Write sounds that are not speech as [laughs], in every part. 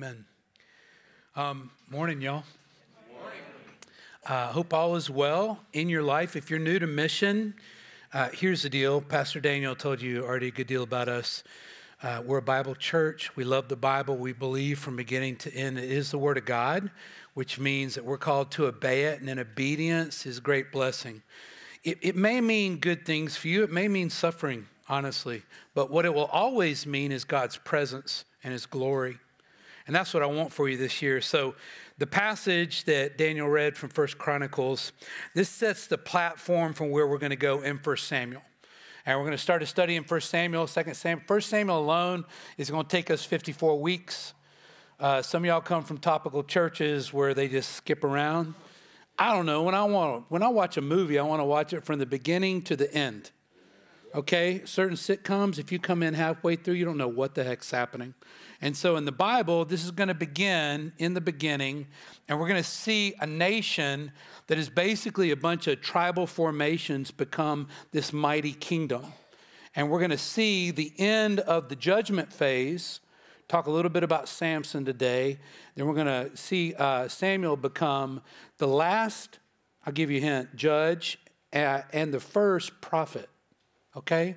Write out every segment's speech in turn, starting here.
Amen. Um, morning, y'all. Uh, hope all is well in your life. If you're new to mission, uh, here's the deal. Pastor Daniel told you already a good deal about us. Uh, we're a Bible church. We love the Bible. We believe from beginning to end it is the Word of God, which means that we're called to obey it, and in obedience is great blessing. It, it may mean good things for you, it may mean suffering, honestly, but what it will always mean is God's presence and His glory. And that's what I want for you this year. So the passage that Daniel read from First Chronicles, this sets the platform from where we're going to go in First Samuel. And we're going to start a study in First Samuel, Second Samuel. First Samuel alone is going to take us 54 weeks. Uh, some of y'all come from topical churches where they just skip around. I don't know. When I want, when I watch a movie, I want to watch it from the beginning to the end. Okay, certain sitcoms, if you come in halfway through, you don't know what the heck's happening. And so in the Bible, this is going to begin in the beginning, and we're going to see a nation that is basically a bunch of tribal formations become this mighty kingdom. And we're going to see the end of the judgment phase. Talk a little bit about Samson today. Then we're going to see uh, Samuel become the last, I'll give you a hint, judge uh, and the first prophet. Okay?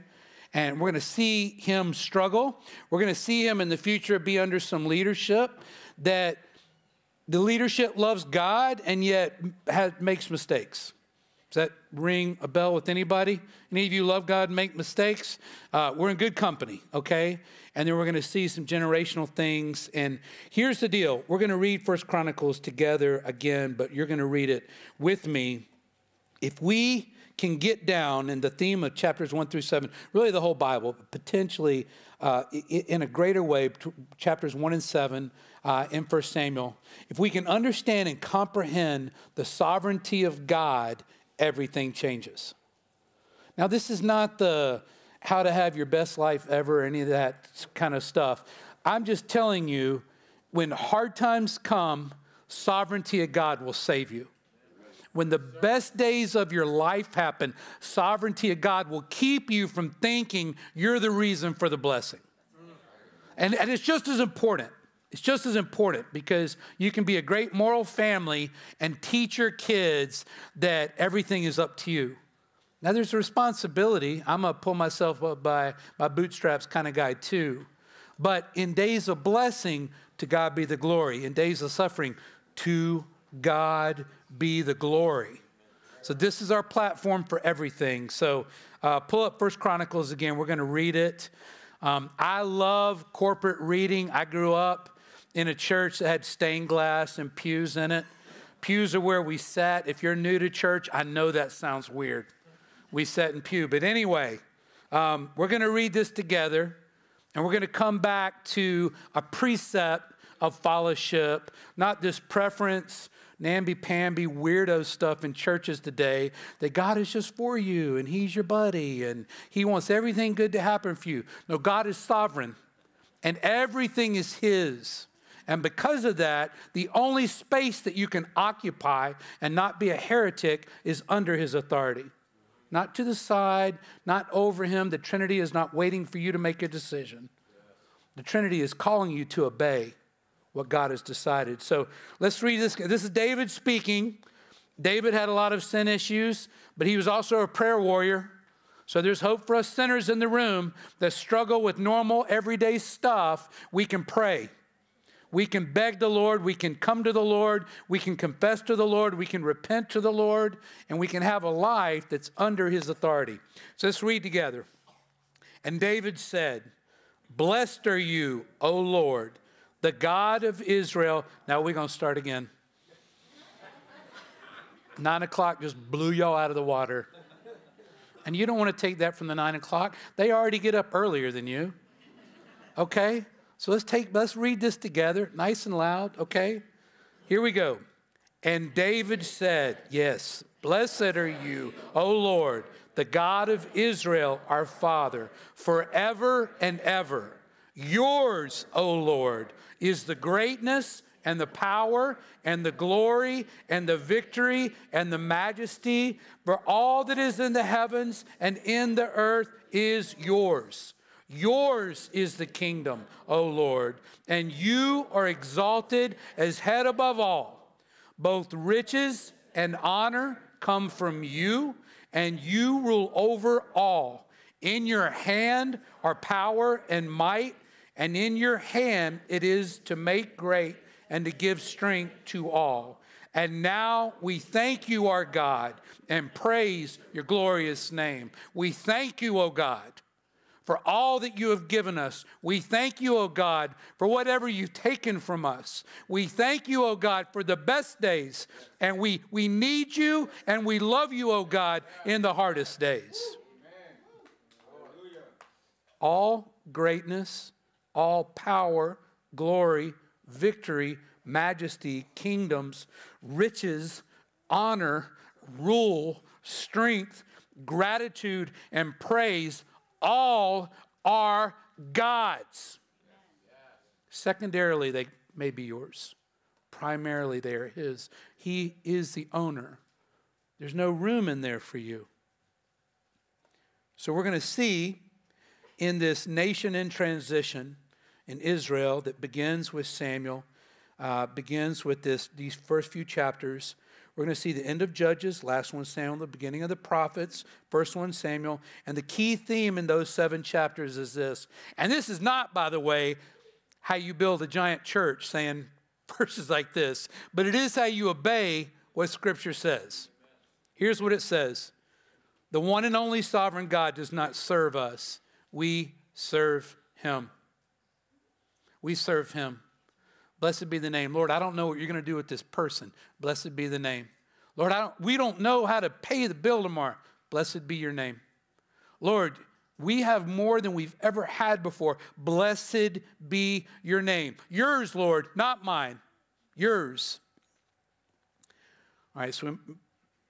And we're going to see him struggle. We're going to see him in the future be under some leadership that the leadership loves God and yet has, makes mistakes. Does that ring a bell with anybody? Any of you love God make mistakes? Uh, we're in good company, okay? And then we're going to see some generational things. And here's the deal: we're going to read First Chronicles together again, but you're going to read it with me. If we can get down in the theme of chapters one through seven, really the whole Bible, potentially uh, in a greater way, chapters one and seven uh, in First Samuel, if we can understand and comprehend the sovereignty of God, everything changes. Now, this is not the how to have your best life ever, any of that kind of stuff. I'm just telling you, when hard times come, sovereignty of God will save you when the best days of your life happen, sovereignty of God will keep you from thinking you're the reason for the blessing. And, and it's just as important. It's just as important because you can be a great moral family and teach your kids that everything is up to you. Now, there's a responsibility. I'm a pull myself up by my bootstraps kind of guy, too. But in days of blessing, to God be the glory. In days of suffering, to God be the glory. So this is our platform for everything. So uh, pull up First Chronicles again. We're going to read it. Um, I love corporate reading. I grew up in a church that had stained glass and pews in it. Pews are where we sat. If you're new to church, I know that sounds weird. We sat in pew. But anyway, um, we're going to read this together, and we're going to come back to a precept of fellowship, not this preference namby-pamby weirdo stuff in churches today that God is just for you and he's your buddy and he wants everything good to happen for you. No, God is sovereign and everything is his. And because of that, the only space that you can occupy and not be a heretic is under his authority. Not to the side, not over him. The Trinity is not waiting for you to make a decision. The Trinity is calling you to obey what God has decided. So let's read this. This is David speaking. David had a lot of sin issues, but he was also a prayer warrior. So there's hope for us sinners in the room that struggle with normal, everyday stuff. We can pray. We can beg the Lord. We can come to the Lord. We can confess to the Lord. We can repent to the Lord. And we can have a life that's under his authority. So let's read together. And David said, Blessed are you, O Lord the God of Israel. Now we're going to start again. Nine o'clock just blew y'all out of the water. And you don't want to take that from the nine o'clock. They already get up earlier than you. Okay? So let's take, let's read this together, nice and loud, okay? Here we go. And David said, Yes, blessed are you, O Lord, the God of Israel, our Father, forever and ever. Yours, O Lord, is the greatness and the power and the glory and the victory and the majesty, for all that is in the heavens and in the earth is yours. Yours is the kingdom, O Lord, and you are exalted as head above all. Both riches and honor come from you, and you rule over all. In your hand are power and might, and in your hand it is to make great and to give strength to all. And now we thank you, our God, and praise your glorious name. We thank you, O God for all that you have given us. We thank you, O God, for whatever you've taken from us. We thank you, O God, for the best days. And we, we need you and we love you, O God, in the hardest days. All greatness, all power, glory, victory, majesty, kingdoms, riches, honor, rule, strength, gratitude, and praise all are God's. Secondarily, they may be yours. Primarily, they are His. He is the owner. There's no room in there for you. So, we're going to see in this nation in transition in Israel that begins with Samuel, uh, begins with this, these first few chapters we're going to see the end of Judges, last one Samuel, the beginning of the prophets, first one Samuel. And the key theme in those seven chapters is this. And this is not, by the way, how you build a giant church saying [laughs] verses like this, but it is how you obey what Scripture says. Here's what it says The one and only sovereign God does not serve us, we serve him. We serve him. Blessed be the name. Lord, I don't know what you're going to do with this person. Blessed be the name. Lord, I don't, we don't know how to pay the bill tomorrow. Blessed be your name. Lord, we have more than we've ever had before. Blessed be your name. Yours, Lord, not mine. Yours. All right, so we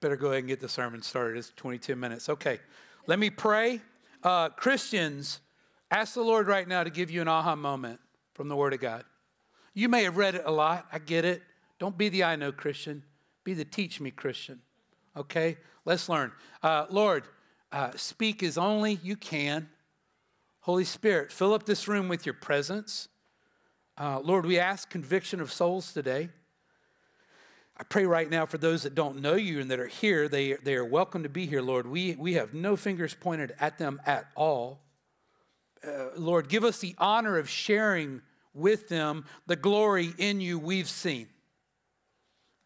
better go ahead and get the sermon started. It's 22 minutes. Okay, let me pray. Uh, Christians, ask the Lord right now to give you an aha moment from the Word of God. You may have read it a lot. I get it. Don't be the I know Christian, be the teach me Christian. Okay? Let's learn. Uh, Lord, uh, speak as only you can. Holy Spirit, fill up this room with your presence. Uh, Lord, we ask conviction of souls today. I pray right now for those that don't know you and that are here, they, they are welcome to be here, Lord. We, we have no fingers pointed at them at all. Uh, Lord, give us the honor of sharing with them the glory in you we've seen.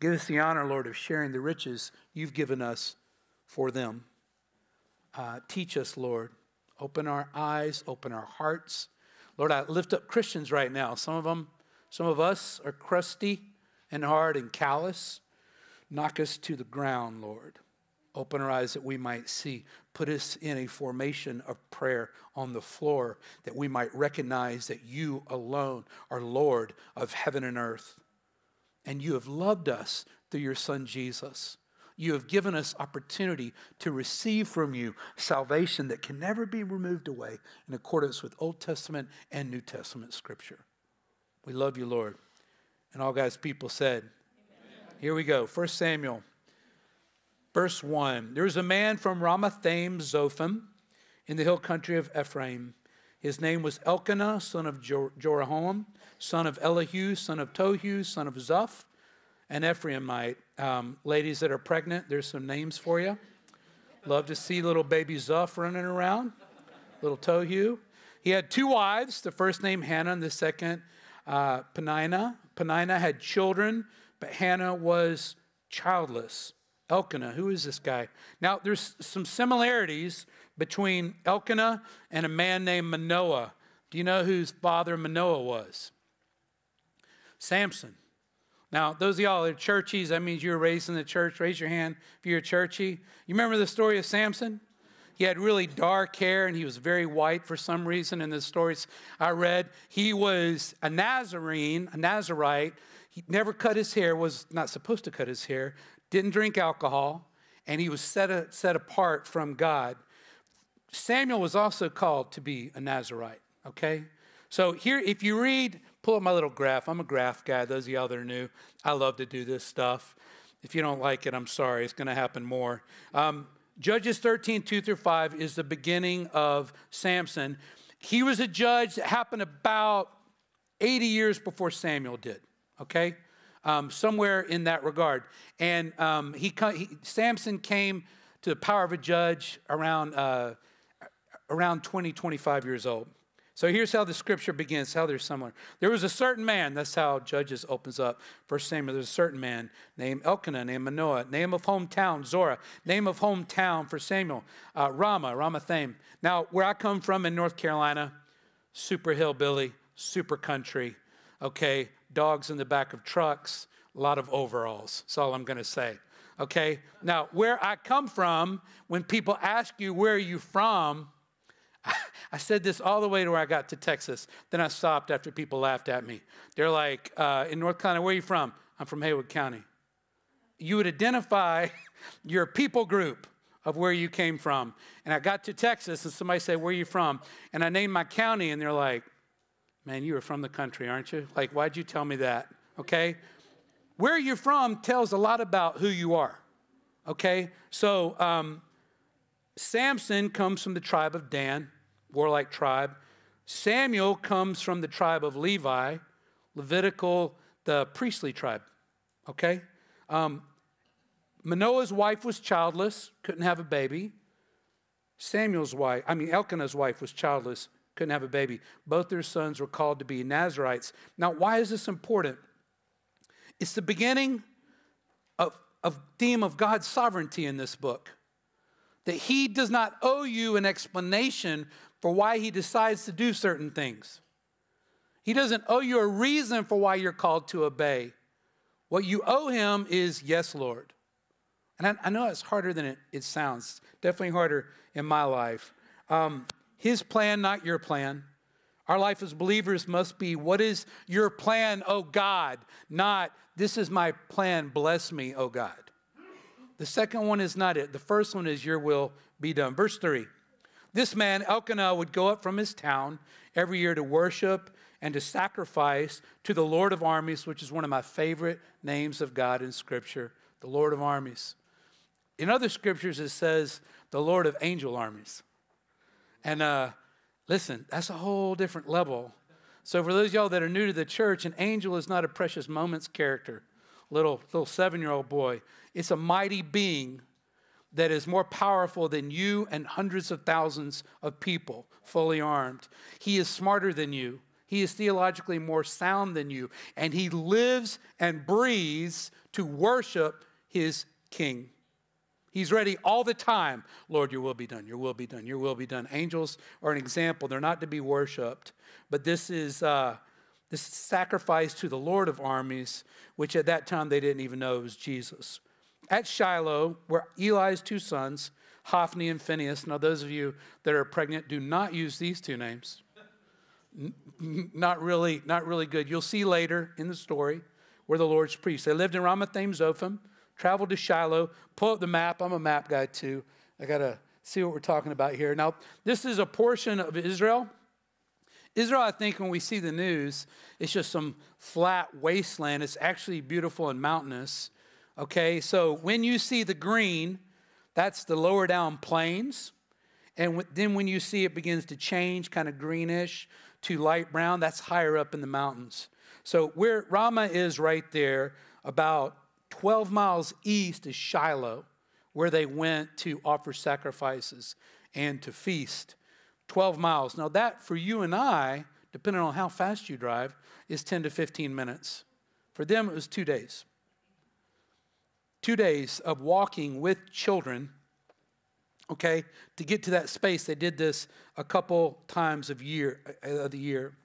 Give us the honor, Lord, of sharing the riches you've given us for them. Uh, teach us, Lord. Open our eyes, open our hearts. Lord, I lift up Christians right now. Some of them, some of us are crusty and hard and callous. Knock us to the ground, Lord. Open our eyes that we might see. Put us in a formation of prayer on the floor that we might recognize that you alone are Lord of heaven and earth. And you have loved us through your Son Jesus. You have given us opportunity to receive from you salvation that can never be removed away in accordance with Old Testament and New Testament scripture. We love you, Lord. And all God's people said, Amen. Here we go. 1 Samuel Verse 1 There was a man from Ramathaim Zophim in the hill country of Ephraim. His name was Elkanah, son of Jeroham, son of Elihu, son of Tohu, son of Zoph, an Ephraimite. Um, ladies that are pregnant, there's some names for you. Love to see little baby Zuph running around, little Tohu. He had two wives, the first name Hannah and the second uh, Peninnah. Peninnah had children, but Hannah was childless. Elkanah. Who is this guy? Now, there's some similarities between Elkanah and a man named Manoah. Do you know whose father Manoah was? Samson. Now, those of y'all that are churchies, that means you were raised in the church. Raise your hand if you're a churchy. You remember the story of Samson? He had really dark hair and he was very white for some reason in the stories I read. He was a Nazarene, a Nazarite. He never cut his hair, was not supposed to cut his hair, didn't drink alcohol, and he was set, a, set apart from God. Samuel was also called to be a Nazarite, okay? So here, if you read, pull up my little graph. I'm a graph guy, those of y'all that are new. I love to do this stuff. If you don't like it, I'm sorry. It's going to happen more. Um, Judges 13, 2 through 5 is the beginning of Samson. he was a judge that happened about 80 years before Samuel did, okay? Um, somewhere in that regard. And um, he, he, Samson came to the power of a judge around, uh, around 20, 25 years old. So here's how the scripture begins, how they're similar. There was a certain man, that's how Judges opens up. First Samuel, there's a certain man named Elkanah, named Manoah, name of hometown, Zorah, name of hometown for Samuel, uh, Ramah, Ramathaim. Now, where I come from in North Carolina, super hillbilly, super country, okay, dogs in the back of trucks, a lot of overalls. That's all I'm going to say. Okay, now where I come from, when people ask you, where are you from? [laughs] I said this all the way to where I got to Texas. Then I stopped after people laughed at me. They're like, uh, in North Carolina, where are you from? I'm from Haywood County. You would identify [laughs] your people group of where you came from. And I got to Texas and somebody said, Where are you from? And I named my county and they're like, Man, you are from the country, aren't you? Like, why'd you tell me that? Okay? Where you're from tells a lot about who you are. Okay? So, um, Samson comes from the tribe of Dan, warlike tribe. Samuel comes from the tribe of Levi, Levitical, the priestly tribe. Okay? Um, Manoah's wife was childless, couldn't have a baby. Samuel's wife, I mean, Elkanah's wife was childless, couldn't have a baby. Both their sons were called to be Nazarites. Now, why is this important? It's the beginning of, of theme of God's sovereignty in this book. That he does not owe you an explanation for why he decides to do certain things. He doesn't owe you a reason for why you're called to obey. What you owe him is, yes, Lord. And I, I know it's harder than it, it, sounds, definitely harder in my life. Um, his plan, not your plan. Our life as believers must be what is your plan, oh God? Not this is my plan, bless me, oh God. The second one is not it. The first one is your will be done. Verse 3 This man, Elkanah, would go up from his town every year to worship and to sacrifice to the Lord of armies, which is one of my favorite names of God in Scripture, the Lord of armies. In other scriptures, it says the Lord of angel armies. And uh, listen, that's a whole different level. So, for those y'all that are new to the church, an angel is not a precious moments character, little, little seven year old boy. It's a mighty being that is more powerful than you and hundreds of thousands of people, fully armed. He is smarter than you. He is theologically more sound than you. And he lives and breathes to worship his king. He's ready all the time. Lord, your will be done, your will be done, your will be done. Angels are an example. They're not to be worshiped, but this is uh, this sacrifice to the Lord of armies, which at that time they didn't even know was Jesus. At Shiloh, where Eli's two sons, Hophni and Phineas, now those of you that are pregnant, do not use these two names. Not really, not really good. You'll see later in the story where the Lord's priests. They lived in Ramathaim Zophim travel to Shiloh, pull up the map. I'm a map guy too. I got to see what we're talking about here. Now, this is a portion of Israel. Israel, I think, when we see the news, it's just some flat wasteland. It's actually beautiful and mountainous. Okay, so when you see the green, that's the lower down plains. And then when you see it begins to change, kind of greenish to light brown, that's higher up in the mountains. So where Ramah is right there, about 12 miles east is Shiloh, where they went to offer sacrifices and to feast. 12 miles. Now, that for you and I, depending on how fast you drive, is 10 to 15 minutes. For them, it was two days. Two days of walking with children, okay, to get to that space. They did this a couple times of year uh, of the year.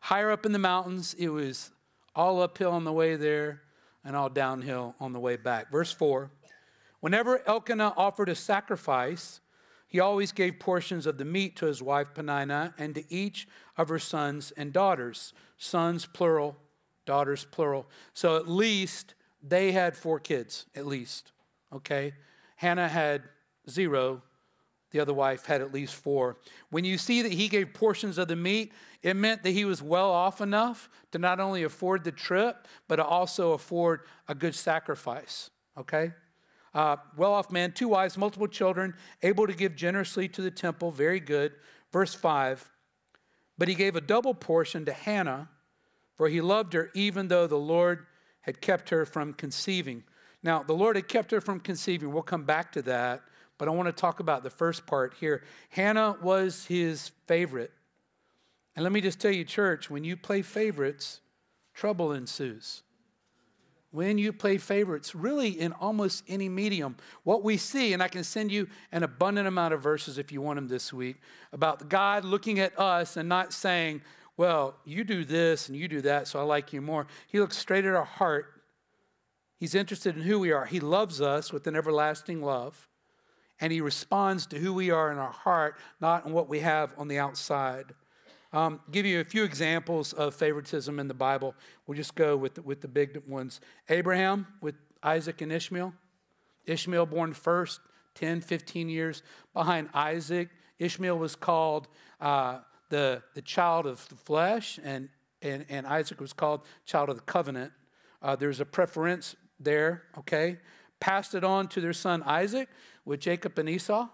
Higher up in the mountains, it was all uphill on the way there and all downhill on the way back. Verse 4 Whenever Elkanah offered a sacrifice, he always gave portions of the meat to his wife Peninnah and to each of her sons and daughters. Sons, plural, daughters, plural. So at least they had four kids, at least. Okay? Hannah had zero, the other wife had at least four. When you see that he gave portions of the meat, it meant that he was well off enough to not only afford the trip, but to also afford a good sacrifice. Okay? Uh, well off man, two wives, multiple children, able to give generously to the temple. Very good. Verse 5 But he gave a double portion to Hannah, for he loved her even though the Lord had kept her from conceiving. Now, the Lord had kept her from conceiving. We'll come back to that, but I want to talk about the first part here. Hannah was his favorite. And let me just tell you, church, when you play favorites, trouble ensues. When you play favorites, really in almost any medium, what we see, and I can send you an abundant amount of verses if you want them this week, about God looking at us and not saying, well, you do this and you do that, so I like you more. He looks straight at our heart. He's interested in who we are. He loves us with an everlasting love, and He responds to who we are in our heart, not in what we have on the outside. Um, give you a few examples of favoritism in the Bible. We'll just go with the, with the big ones. Abraham with Isaac and Ishmael. Ishmael born first, 10, 15 years behind Isaac. Ishmael was called uh, the, the child of the flesh, and, and, and Isaac was called child of the covenant. Uh, there's a preference there, okay? Passed it on to their son Isaac with Jacob and Esau.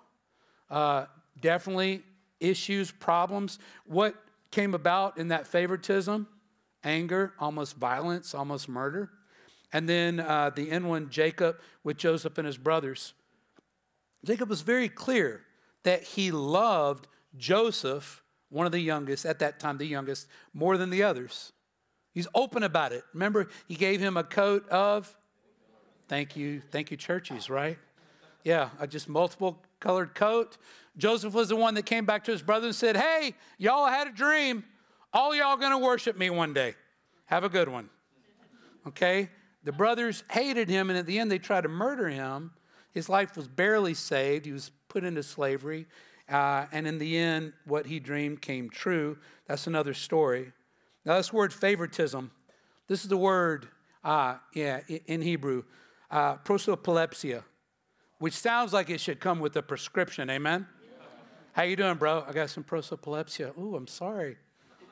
Uh, definitely issues, problems. What came about in that favoritism anger, almost violence, almost murder. And then uh, the end one, Jacob with Joseph and his brothers. Jacob was very clear that he loved Joseph, one of the youngest, at that time, the youngest, more than the others. He's open about it. Remember, he gave him a coat of, thank you, thank you, churches, right? Yeah, a just multiple colored coat. Joseph was the one that came back to his brother and said, Hey, y'all had a dream. All y'all gonna worship me one day. Have a good one. Okay? The brothers hated him, and at the end, they tried to murder him. His life was barely saved. He was put into slavery. Uh, and in the end, what he dreamed came true. That's another story. Now, this word favoritism, this is the word, uh, yeah, in Hebrew, uh, prosopolepsia, which sounds like it should come with a prescription. Amen? How you doing, bro? I got some prosopolepsia. Ooh, I'm sorry.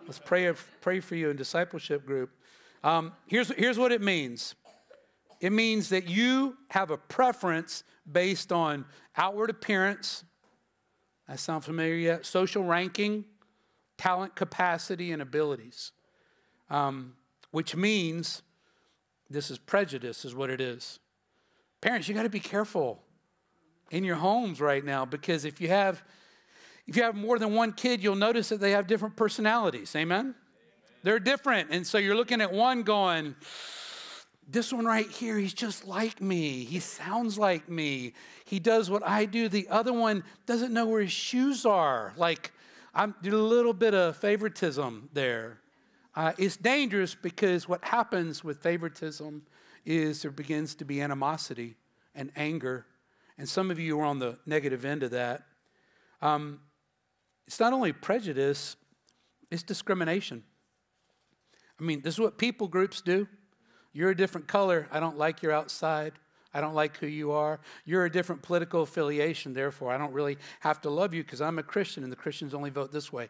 Let's pray, pray for you in discipleship group. Um, here's, here's what it means. It means that you have a preference based on outward appearance. That sound familiar yet? Social ranking, talent, capacity, and abilities. Um, which means this is prejudice, is what it is. Parents, you got to be careful in your homes right now because if you have if you have more than one kid, you'll notice that they have different personalities. Amen? Amen? They're different. And so you're looking at one going, this one right here, he's just like me. He sounds like me. He does what I do. The other one doesn't know where his shoes are. Like, I'm a little bit of favoritism there. Uh, it's dangerous because what happens with favoritism is there begins to be animosity and anger. And some of you are on the negative end of that. Um, it's not only prejudice, it's discrimination. I mean, this is what people groups do. You're a different color. I don't like your outside. I don't like who you are. You're a different political affiliation, therefore, I don't really have to love you because I'm a Christian and the Christians only vote this way.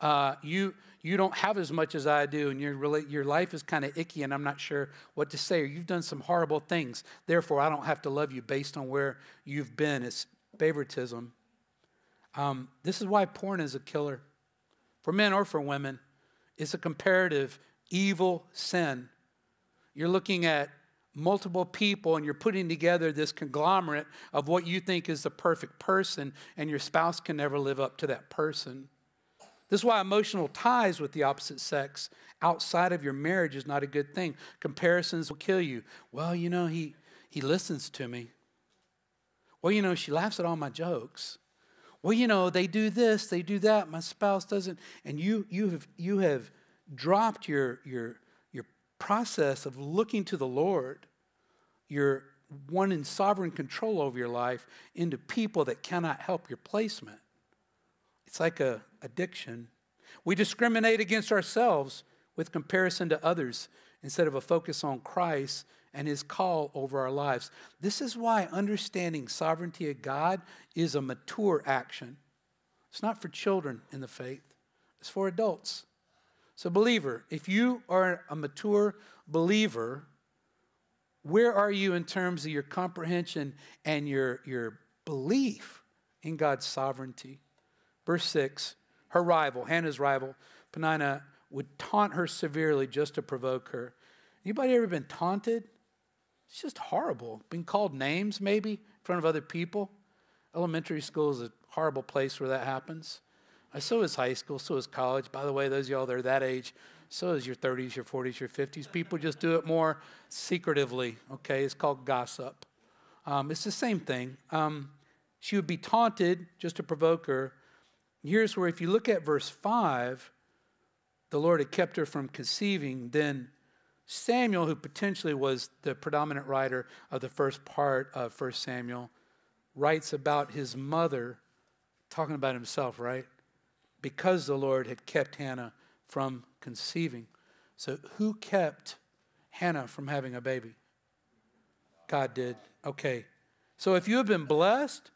Uh, you, you don't have as much as I do, and your, really, your life is kind of icky, and I'm not sure what to say, or you've done some horrible things. Therefore, I don't have to love you based on where you've been. It's favoritism. Um, this is why porn is a killer for men or for women. It's a comparative evil sin. You're looking at multiple people and you're putting together this conglomerate of what you think is the perfect person, and your spouse can never live up to that person. This is why emotional ties with the opposite sex outside of your marriage is not a good thing. Comparisons will kill you. Well, you know, he, he listens to me. Well, you know, she laughs at all my jokes well, you know, they do this, they do that, my spouse doesn't. And you, you, have, you have dropped your, your, your process of looking to the Lord, your one in sovereign control over your life, into people that cannot help your placement. It's like a addiction. We discriminate against ourselves with comparison to others instead of a focus on Christ and his call over our lives. This is why understanding sovereignty of God is a mature action. It's not for children in the faith, it's for adults. So, believer, if you are a mature believer, where are you in terms of your comprehension and your, your belief in God's sovereignty? Verse 6 her rival, Hannah's rival, Peninnah, would taunt her severely just to provoke her. Anybody ever been taunted? It's just horrible. Being called names, maybe, in front of other people. Elementary school is a horrible place where that happens. Uh, so is high school, so is college. By the way, those y'all that are that age, so is your 30s, your 40s, your 50s. People just do it more secretively, okay? It's called gossip. Um, it's the same thing. Um, she would be taunted just to provoke her. Here's where, if you look at verse 5, the Lord had kept her from conceiving. Then Samuel, who potentially was the predominant writer of the first part of 1 Samuel, writes about his mother, talking about himself, right? Because the Lord had kept Hannah from conceiving. So, who kept Hannah from having a baby? God did. Okay. So, if you have been blessed,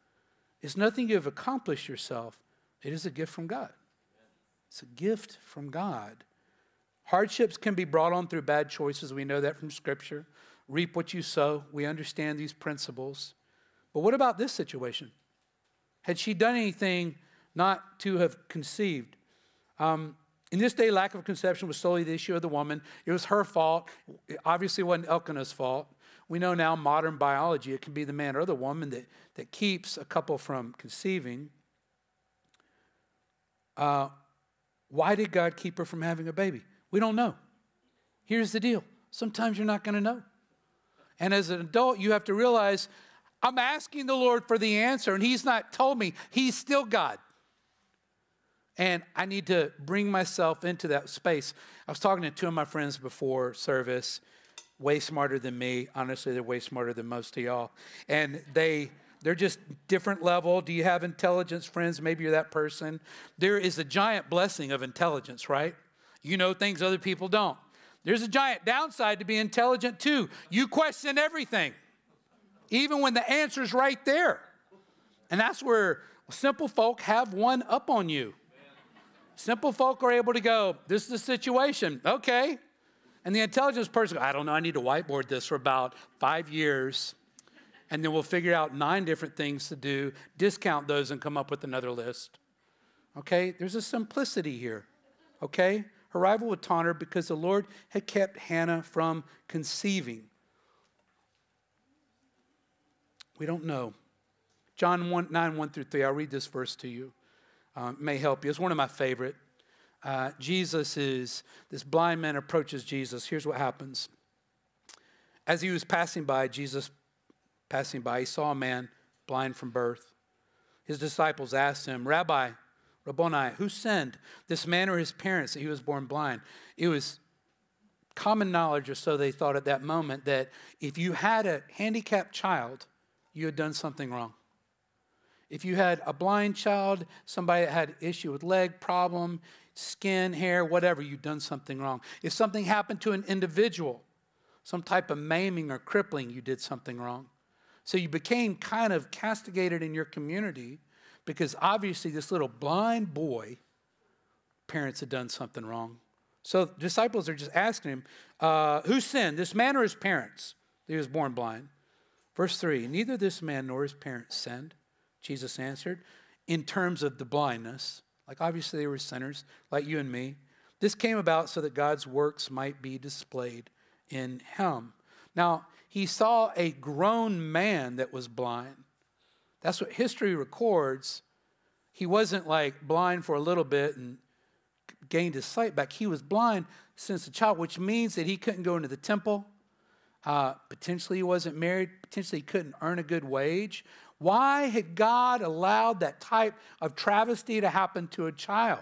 it's nothing you have accomplished yourself, it is a gift from God. It's a gift from God. Hardships can be brought on through bad choices. We know that from Scripture. Reap what you sow. We understand these principles. But what about this situation? Had she done anything not to have conceived? Um, in this day, lack of conception was solely the issue of the woman. It was her fault. It obviously, wasn't Elkanah's fault. We know now, modern biology, it can be the man or the woman that, that keeps a couple from conceiving. Uh, why did God keep her from having a baby? We don't know. Here's the deal sometimes you're not going to know. And as an adult, you have to realize I'm asking the Lord for the answer, and He's not told me. He's still God. And I need to bring myself into that space. I was talking to two of my friends before service, way smarter than me. Honestly, they're way smarter than most of y'all. And they they're just different level. Do you have intelligence friends? Maybe you're that person. There is a giant blessing of intelligence, right? You know things other people don't. There's a giant downside to be intelligent too. You question everything, even when the answer's right there. And that's where simple folk have one up on you. Simple folk are able to go, this is the situation. Okay. And the intelligence person, I don't know, I need to whiteboard this for about five years. And then we'll figure out nine different things to do, discount those, and come up with another list. Okay? There's a simplicity here. Okay? Her rival would taunt her because the Lord had kept Hannah from conceiving. We don't know. John 1, 9, 1 through 3. I'll read this verse to you um, may help you. It's one of my favorite. Uh, Jesus is, this blind man approaches Jesus. Here's what happens. As he was passing by, Jesus passing by, he saw a man blind from birth. His disciples asked him, Rabbi, Rabboni, who sinned, this man or his parents, that he was born blind? It was common knowledge, or so they thought at that moment, that if you had a handicapped child, you had done something wrong. If you had a blind child, somebody that had issue with leg problem, skin, hair, whatever, you've done something wrong. If something happened to an individual, some type of maiming or crippling, you did something wrong. So you became kind of castigated in your community because obviously this little blind boy, parents had done something wrong. So disciples are just asking him, uh, who sinned, this man or his parents? He was born blind. Verse 3 Neither this man nor his parents sinned. Jesus answered, in terms of the blindness. Like obviously they were sinners, like you and me. This came about so that God's works might be displayed in him. Now, he saw a grown man that was blind. That's what history records. He wasn't like blind for a little bit and gained his sight back. He was blind since a child, which means that he couldn't go into the temple. Uh, potentially, he wasn't married. Potentially, he couldn't earn a good wage. Why had God allowed that type of travesty to happen to a child?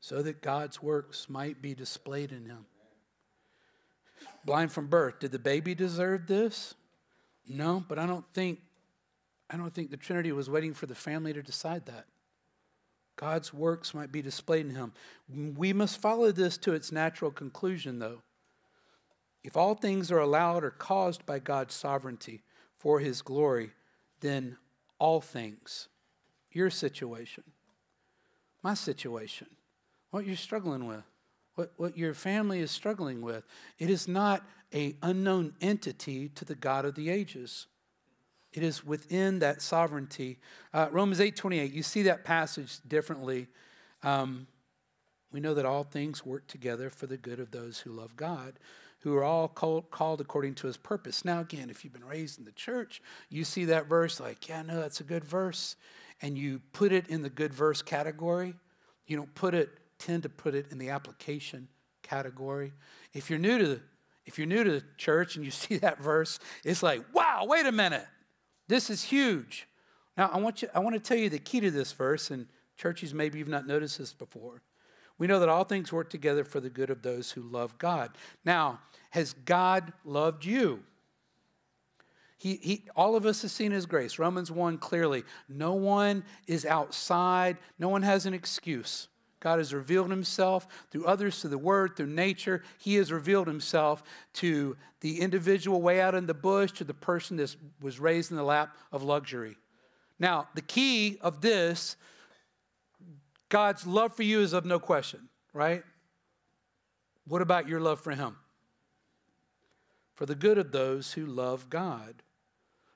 So that God's works might be displayed in him. Blind from birth. Did the baby deserve this? No, but I don't think I don't think the Trinity was waiting for the family to decide that. God's works might be displayed in him. We must follow this to its natural conclusion, though. If all things are allowed or caused by God's sovereignty, for his glory, then all things, your situation, my situation, what you're struggling with, what, what your family is struggling with, it is not a unknown entity to the God of the ages. It is within that sovereignty. Uh, Romans 8 28, you see that passage differently. Um, we know that all things work together for the good of those who love God, who are all called, called according to his purpose. Now, again, if you've been raised in the church, you see that verse like, yeah, no, that's a good verse. And you put it in the good verse category. You don't put it, tend to put it in the application category. If you're new to the, if you're new to the church and you [laughs] see that verse, it's like, wow, wait a minute. This is huge. Now, I want, you, I want to tell you the key to this verse, and churches, maybe you've not noticed this before. We know that all things work together for the good of those who love God. Now, has God loved you? He, he, all of us have seen his grace. Romans 1 clearly. No one is outside, no one has an excuse. God has revealed himself through others, through the word, through nature. He has revealed himself to the individual way out in the bush, to the person that was raised in the lap of luxury. Now, the key of this, God's love for you is of no question, right? What about your love for him? For the good of those who love God.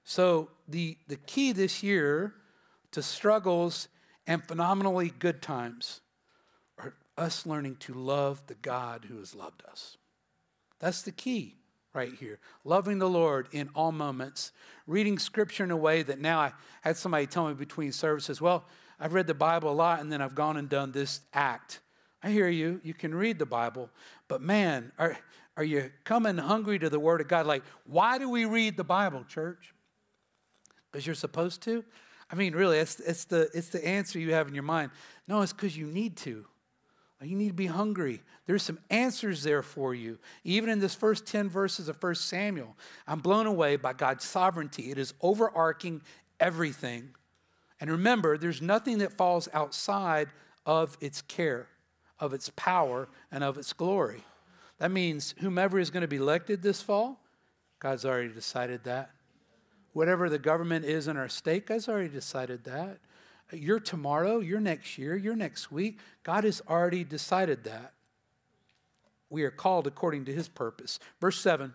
So, the, the key this year to struggles and phenomenally good times us learning to love the God who has loved us. That's the key right here. Loving the Lord in all moments, reading scripture in a way that now I had somebody tell me between services, well, I've read the Bible a lot and then I've gone and done this act. I hear you. You can read the Bible, but man, are, are you coming hungry to the Word of God? Like, why do we read the Bible, church? Because you're supposed to? I mean, really, it's, it's, the, it's the answer you have in your mind. No, it's because you need to. You need to be hungry. There's some answers there for you. Even in this first 10 verses of 1 Samuel, I'm blown away by God's sovereignty. It is overarching everything. And remember, there's nothing that falls outside of its care, of its power, and of its glory. That means whomever is going to be elected this fall, God's already decided that. Whatever the government is in our state, God's already decided that your tomorrow, your next year, your next week. God has already decided that. We are called according to his purpose. Verse 7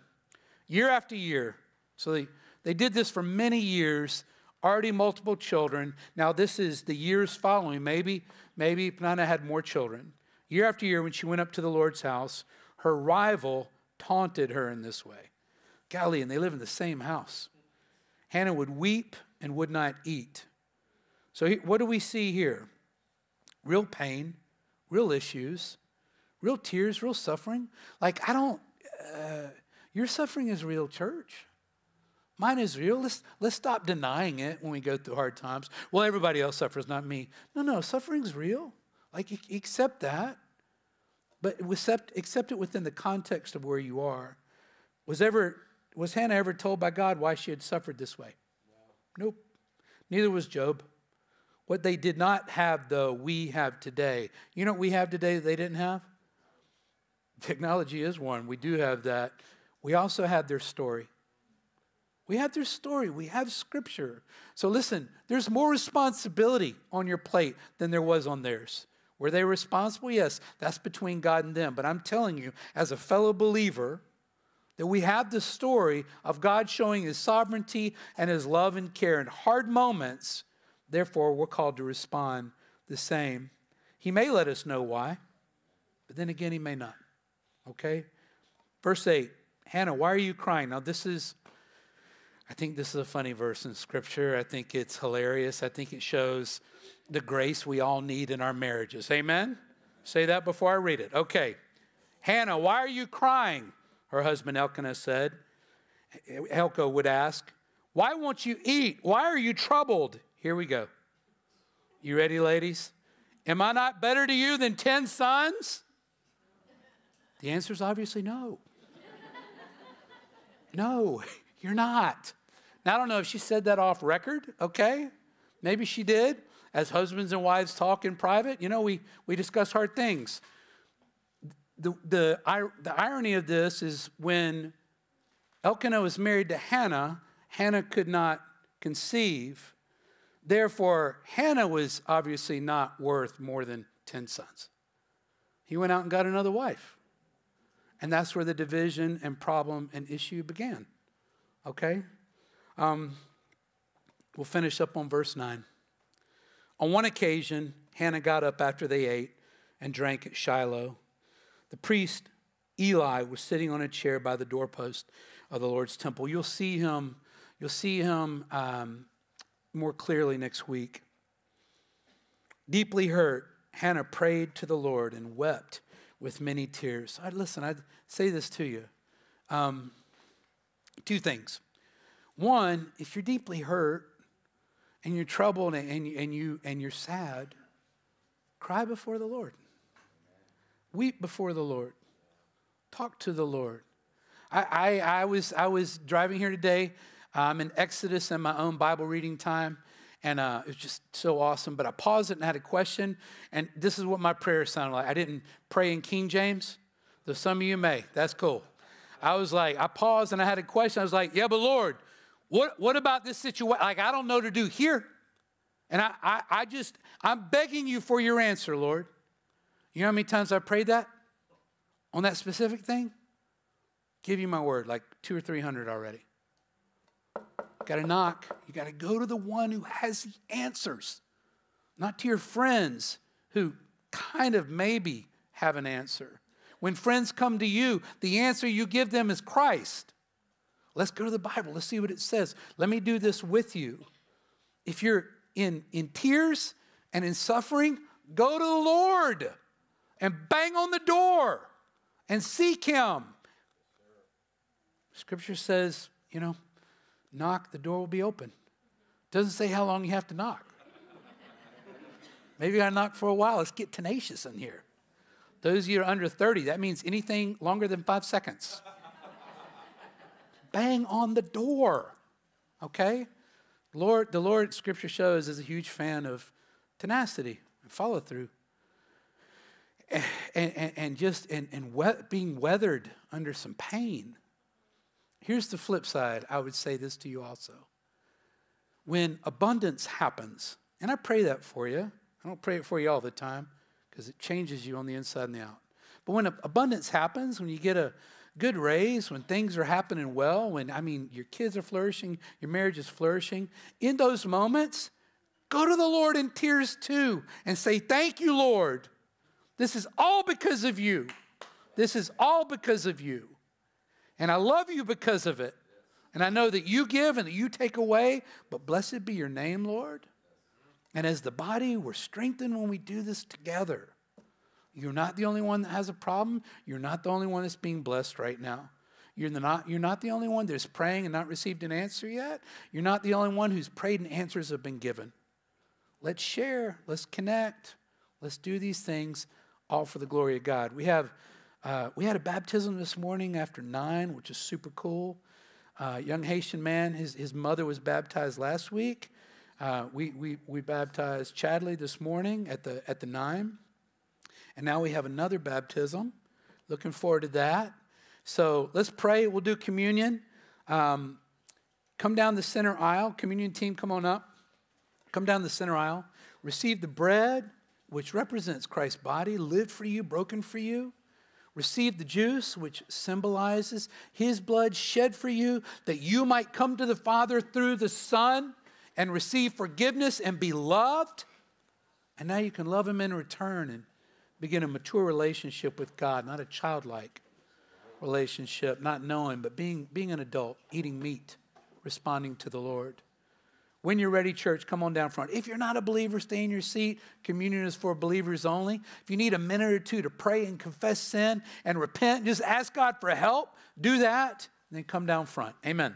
year after year. So they, they did this for many years, already multiple children. Now, this is the years following. Maybe, maybe Peninnah had more children. Year after year, when she went up to the Lord's house, her rival taunted her in this way. Golly, and they live in the same house. Hannah would weep and would not eat. So, what do we see here? Real pain, real issues, real tears, real suffering. Like, I don't, uh, your suffering is real, church. Mine is real. Let's, let's stop denying it when we go through hard times. Well, everybody else suffers, not me. No, no, suffering's real. Like, accept that. But accept, accept it within the context of where you are. Was, ever, was Hannah ever told by God why she had suffered this way? No. Nope. Neither was Job. What they did not have, though, we have today. You know what we have today that they didn't have? Technology is one. We do have that. We also have their story. We have their story. We have scripture. So listen, there's more responsibility on your plate than there was on theirs. Were they responsible? Yes, that's between God and them. But I'm telling you, as a fellow believer, that we have the story of God showing his sovereignty and his love and care in hard moments Therefore, we're called to respond the same. He may let us know why, but then again, he may not. Okay? Verse 8 Hannah, why are you crying? Now, this is, I think this is a funny verse in Scripture. I think it's hilarious. I think it shows the grace we all need in our marriages. Amen? Say that before I read it. Okay. Hannah, why are you crying? Her husband Elkanah said. Elko would ask, Why won't you eat? Why are you troubled? Here we go. You ready, ladies? Am I not better to you than 10 sons? The answer is obviously no. No, [laughs] you're not. Now, I don't know if she said that off record, okay? Maybe she did. As husbands and wives talk in private, you know, we, we discuss hard things. The, the, the irony of this is when Elkanah was married to Hannah, Hannah could not conceive. Therefore, Hannah was obviously not worth more than 10 sons. He went out and got another wife. And that's where the division and problem and issue began. Okay? Um, We'll finish up on verse 9. On one occasion, Hannah got up after they ate and drank at Shiloh. The priest, Eli, was sitting on a chair by the doorpost of the Lord's temple. You'll see him, you'll see him um, more clearly next week. Deeply hurt, Hannah prayed to the Lord and wept with many tears. I'd listen, I'd say this to you. Um, two things. One, if you're deeply hurt and you're troubled and, you, and, you, and you're sad, cry before the Lord. Weep before the Lord. Talk to the Lord. I, I, I, was, I was driving here today. I'm in Exodus in my own Bible reading time, and uh, it was just so awesome. But I paused it and had a question, and this is what my prayer sounded like. I didn't pray in King James, though some of you may. That's cool. I was like, I paused and I had a question. I was like, yeah, but Lord, what, what about this situation? Like, I don't know to do here. And I, I, I just, I'm begging you for your answer, Lord. You know how many times I prayed that on that specific thing? Give you my word, like two or three hundred already. Got to knock. You got to go to the one who has the answers, not to your friends who kind of maybe have an answer. When friends come to you, the answer you give them is Christ. Let's go to the Bible. Let's see what it says. Let me do this with you. If you're in, in tears and in suffering, go to the Lord and bang on the door and seek Him. Scripture says, you know, knock, the door will be open. Doesn't say how long you have to knock. Maybe I knock for a while. Let's get tenacious in here. Those of you are under 30, that means anything longer than five seconds. Bang on the door. Okay? Lord, the Lord, scripture shows, is a huge fan of tenacity and follow through. And, and, and just and, and we, being weathered under some pain. Here's the flip side. I would say this to you also. When abundance happens, and I pray that for you, I don't pray it for you all the time because it changes you on the inside and the out. But when abundance happens, when you get a good raise, when things are happening well, when, I mean, your kids are flourishing, your marriage is flourishing, in those moments, go to the Lord in tears too and say, Thank you, Lord. This is all because of you. This is all because of you. And I love you because of it. And I know that you give and that you take away, but blessed be your name, Lord. And as the body, we're strengthened when we do this together. You're not the only one that has a problem. You're not the only one that's being blessed right now. You're not, you're not the only one that's praying and not received an answer yet. You're not the only one who's prayed and answers have been given. Let's share. Let's connect. Let's do these things all for the glory of God. We have uh, we had a baptism this morning after nine, which is super cool. Uh, young Haitian man, his, his mother was baptized last week. Uh, we, we, we baptized Chadley this morning at the, at the nine. And now we have another baptism. Looking forward to that. So let's pray. We'll do communion. Um, come down the center aisle. Communion team, come on up. Come down the center aisle. Receive the bread, which represents Christ's body, lived for you, broken for you. Receive the juice, which symbolizes his blood shed for you, that you might come to the Father through the Son and receive forgiveness and be loved. And now you can love him in return and begin a mature relationship with God, not a childlike relationship, not knowing, but being, being an adult, eating meat, responding to the Lord. When you're ready, church, come on down front. If you're not a believer, stay in your seat. Communion is for believers only. If you need a minute or two to pray and confess sin and repent, just ask God for help. Do that, and then come down front. Amen.